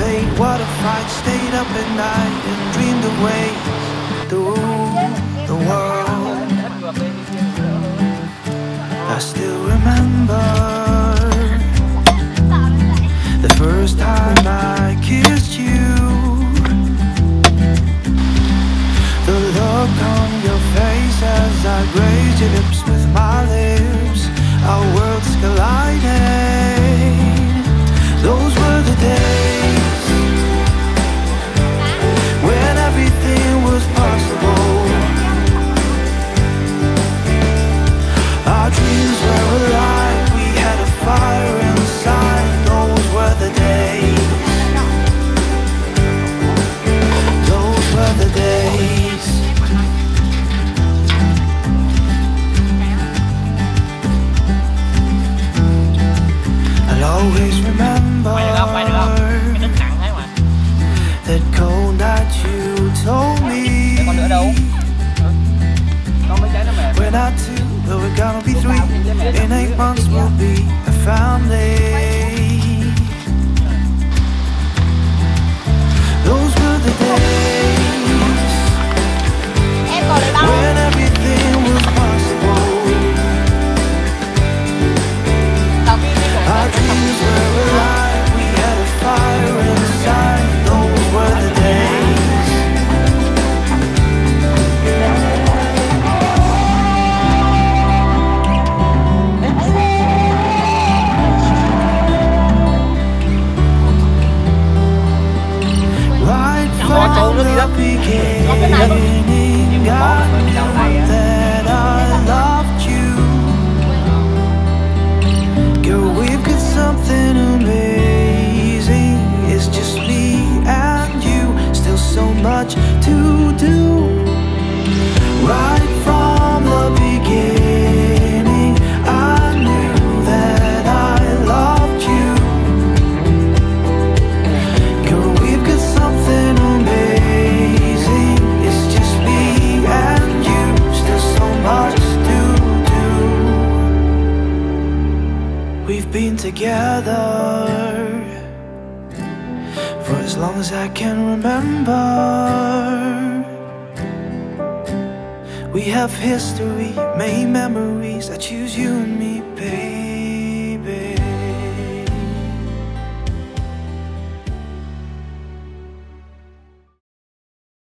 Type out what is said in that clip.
played water fights, stayed up at night, and dreamed to rule the world. I still remember the first time I your lips with my lips. Our worlds collided. Mày được không? Mày được không? mày nứt nặng thế mà Để con nữa đâu? Con mới trái nó mềm When I do, though we're gonna be three In eight months we'll be a foundation We've been together for as long as I can remember. We have history, made memories. I choose you